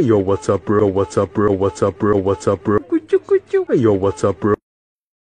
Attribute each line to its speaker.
Speaker 1: Yo, what's up, bro? What's up, bro? What's up, bro? What's up, bro? Hey, Yo, what's up, bro?